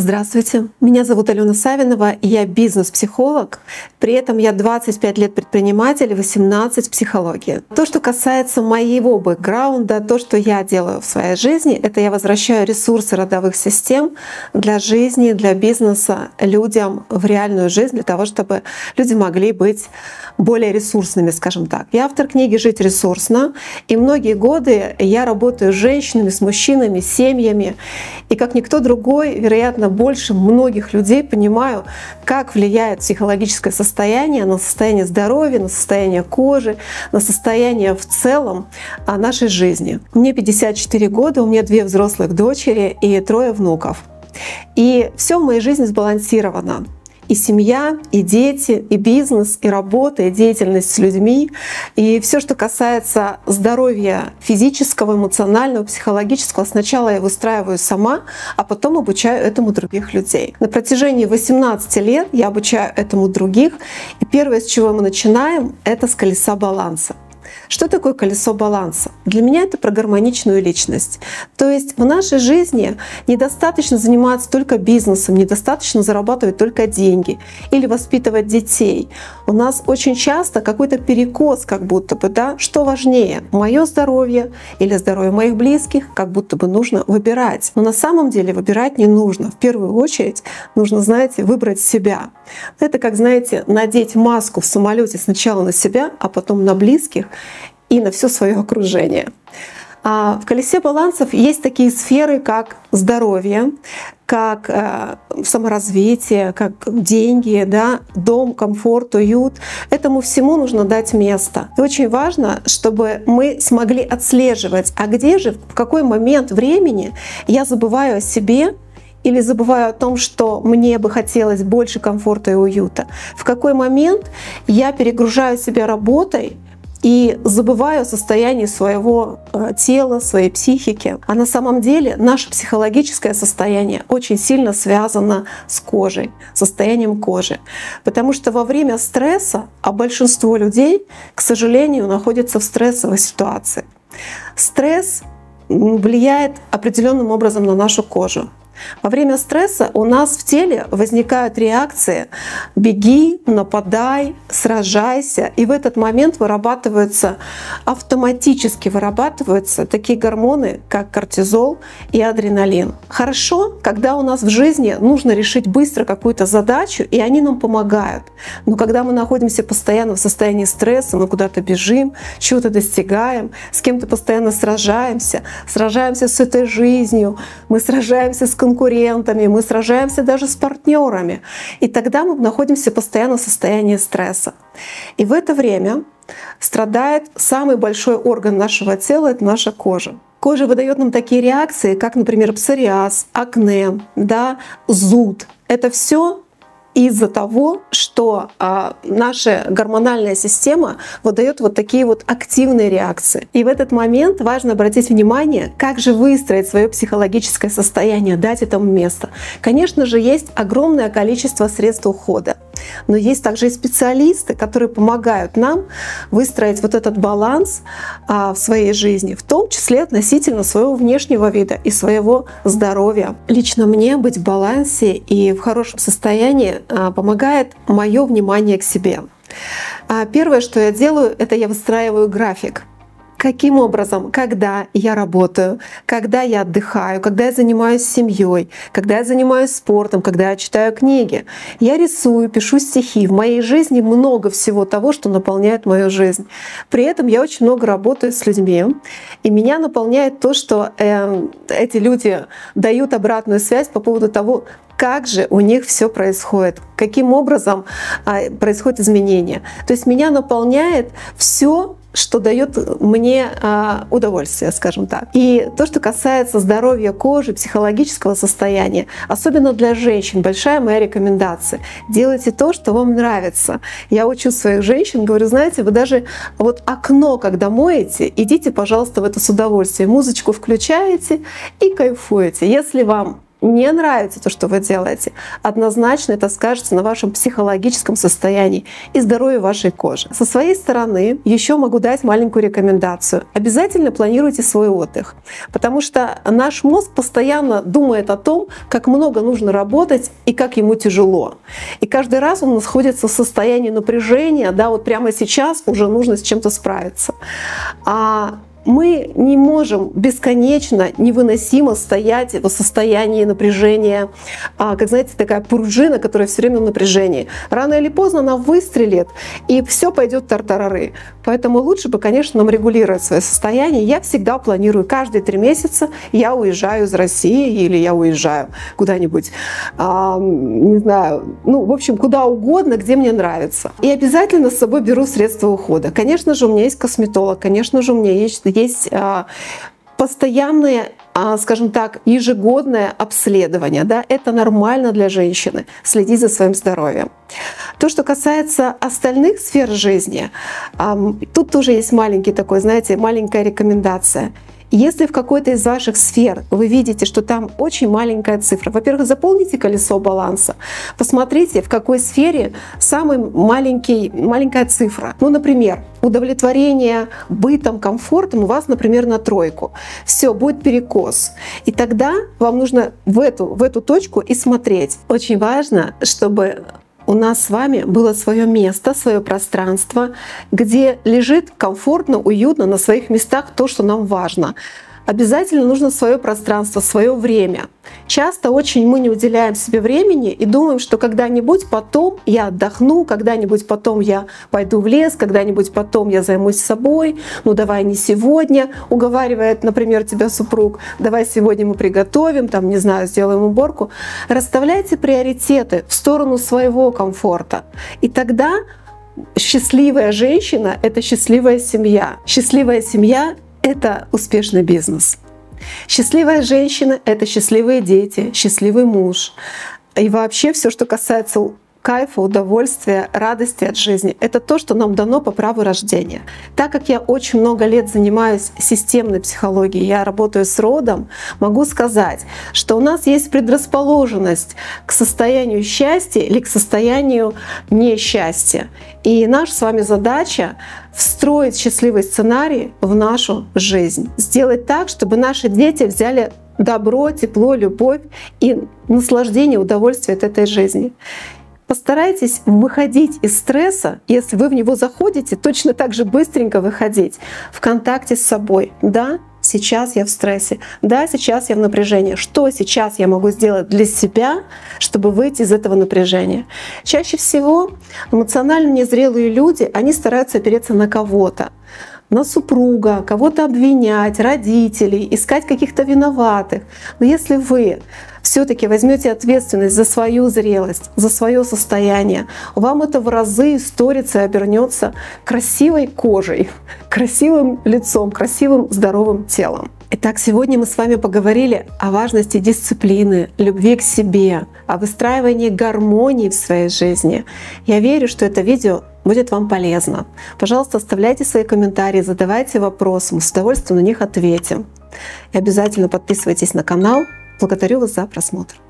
Здравствуйте, меня зовут Алена Савинова, я бизнес-психолог. При этом я 25 лет предприниматель, 18 психологии. То, что касается моего бэкграунда, то, что я делаю в своей жизни, это я возвращаю ресурсы родовых систем для жизни, для бизнеса людям в реальную жизнь, для того, чтобы люди могли быть более ресурсными, скажем так. Я автор книги «Жить ресурсно», и многие годы я работаю с женщинами, с мужчинами, с семьями. И как никто другой, вероятно, больше многих людей понимаю, как влияет психологическое состояние на состояние здоровья, на состояние кожи, на состояние в целом нашей жизни. Мне 54 года, у меня две взрослых дочери и трое внуков. И все в моей жизни сбалансировано и семья, и дети, и бизнес, и работа, и деятельность с людьми, и все, что касается здоровья физического, эмоционального, психологического, сначала я выстраиваю сама, а потом обучаю этому других людей. На протяжении 18 лет я обучаю этому других, и первое, с чего мы начинаем, это с колеса баланса. Что такое колесо баланса? Для меня это про гармоничную личность. То есть в нашей жизни недостаточно заниматься только бизнесом, недостаточно зарабатывать только деньги или воспитывать детей. У нас очень часто какой-то перекос, как будто бы, да, что важнее, мое здоровье или здоровье моих близких, как будто бы нужно выбирать. Но на самом деле выбирать не нужно. В первую очередь нужно, знаете, выбрать себя. Это как, знаете, надеть маску в самолете сначала на себя, а потом на близких и на все свое окружение. А в колесе балансов есть такие сферы, как здоровье, как э, саморазвитие, как деньги, да, дом, комфорт, уют. Этому всему нужно дать место. И очень важно, чтобы мы смогли отслеживать, а где же, в какой момент времени я забываю о себе, или забываю о том, что мне бы хотелось больше комфорта и уюта. В какой момент я перегружаю себя работой, и забываю о состоянии своего э, тела, своей психики. А на самом деле наше психологическое состояние очень сильно связано с кожей, состоянием кожи. Потому что во время стресса, а большинство людей, к сожалению, находятся в стрессовой ситуации. Стресс влияет определенным образом на нашу кожу. Во время стресса у нас в теле возникают реакции «беги», «нападай», «сражайся», и в этот момент вырабатываются, автоматически вырабатываются такие гормоны, как кортизол и адреналин. Хорошо, когда у нас в жизни нужно решить быстро какую-то задачу, и они нам помогают. Но когда мы находимся постоянно в состоянии стресса, мы куда-то бежим, чего-то достигаем, с кем-то постоянно сражаемся, сражаемся с этой жизнью, мы сражаемся с конкурентами, мы сражаемся даже с партнерами. И тогда мы находимся постоянно в состоянии стресса. И в это время страдает самый большой орган нашего тела — это наша кожа. Кожа выдает нам такие реакции, как, например, псориаз, акне, да, зуд. Это все из-за того, что а, наша гормональная система выдает вот такие вот активные реакции. И в этот момент важно обратить внимание, как же выстроить свое психологическое состояние, дать этому место. Конечно же, есть огромное количество средств ухода. Но есть также и специалисты, которые помогают нам выстроить вот этот баланс а, в своей жизни, в том числе относительно своего внешнего вида и своего здоровья. Лично мне быть в балансе и в хорошем состоянии а, помогает мое внимание к себе. А, первое, что я делаю, это я выстраиваю график каким образом, когда я работаю, когда я отдыхаю, когда я занимаюсь семьей, когда я занимаюсь спортом, когда я читаю книги. Я рисую, пишу стихи. В моей жизни много всего того, что наполняет мою жизнь. При этом я очень много работаю с людьми, и меня наполняет то, что э, эти люди дают обратную связь по поводу того, как же у них все происходит, каким образом а, происходят изменения. То есть меня наполняет все что дает мне а, удовольствие, скажем так. И то, что касается здоровья кожи, психологического состояния, особенно для женщин, большая моя рекомендация. Делайте то, что вам нравится. Я учу своих женщин, говорю, знаете, вы даже вот окно, когда моете, идите, пожалуйста, в это с удовольствием. Музычку включаете и кайфуете. Если вам не нравится то, что вы делаете, однозначно это скажется на вашем психологическом состоянии и здоровье вашей кожи. Со своей стороны еще могу дать маленькую рекомендацию. Обязательно планируйте свой отдых, потому что наш мозг постоянно думает о том, как много нужно работать и как ему тяжело. И каждый раз он находится в состоянии напряжения, да, вот прямо сейчас уже нужно с чем-то справиться. А мы не можем бесконечно, невыносимо стоять в состоянии напряжения, а, как знаете, такая пружина, которая все время в напряжении. Рано или поздно она выстрелит, и все пойдет тартарары. Поэтому лучше бы, конечно, нам регулировать свое состояние. Я всегда планирую каждые три месяца я уезжаю из России или я уезжаю куда-нибудь, а, не знаю, ну, в общем, куда угодно, где мне нравится. И обязательно с собой беру средства ухода. Конечно же, у меня есть косметолог, конечно же, у меня есть есть а, постоянное, а, скажем так, ежегодное обследование. Да? Это нормально для женщины, следить за своим здоровьем. То, что касается остальных сфер жизни, тут тоже есть маленький такой, знаете, маленькая рекомендация – если в какой-то из ваших сфер вы видите, что там очень маленькая цифра, во-первых, заполните колесо баланса, посмотрите, в какой сфере маленький, маленькая цифра. Ну, например, удовлетворение бытом, комфортом у вас, например, на тройку. Все, будет перекос. И тогда вам нужно в эту, в эту точку и смотреть. Очень важно, чтобы у нас с вами было свое место, свое пространство, где лежит комфортно, уютно на своих местах то, что нам важно обязательно нужно свое пространство, свое время. Часто очень мы не уделяем себе времени и думаем, что когда-нибудь потом я отдохну, когда-нибудь потом я пойду в лес, когда-нибудь потом я займусь собой, ну давай не сегодня, уговаривает, например, тебя супруг, давай сегодня мы приготовим, там, не знаю, сделаем уборку. Расставляйте приоритеты в сторону своего комфорта. И тогда счастливая женщина — это счастливая семья. Счастливая семья это успешный бизнес. Счастливая женщина — это счастливые дети, счастливый муж. И вообще все, что касается кайфа, удовольствия, радости от жизни. Это то, что нам дано по праву рождения. Так как я очень много лет занимаюсь системной психологией, я работаю с родом, могу сказать, что у нас есть предрасположенность к состоянию счастья или к состоянию несчастья. И наша с вами задача встроить счастливый сценарий в нашу жизнь. Сделать так, чтобы наши дети взяли добро, тепло, любовь и наслаждение, удовольствие от этой жизни. Постарайтесь выходить из стресса, если вы в него заходите, точно так же быстренько выходить в контакте с собой. Да, сейчас я в стрессе, да, сейчас я в напряжении. Что сейчас я могу сделать для себя, чтобы выйти из этого напряжения? Чаще всего эмоционально незрелые люди, они стараются опереться на кого-то на супруга, кого-то обвинять, родителей, искать каких-то виноватых. Но если вы все-таки возьмете ответственность за свою зрелость, за свое состояние, вам это в разы исторится и обернется красивой кожей, красивым лицом, красивым здоровым телом. Итак, сегодня мы с вами поговорили о важности дисциплины, любви к себе, о выстраивании гармонии в своей жизни. Я верю, что это видео будет вам полезно. Пожалуйста, оставляйте свои комментарии, задавайте вопросы, мы с удовольствием на них ответим. И обязательно подписывайтесь на канал. Благодарю вас за просмотр.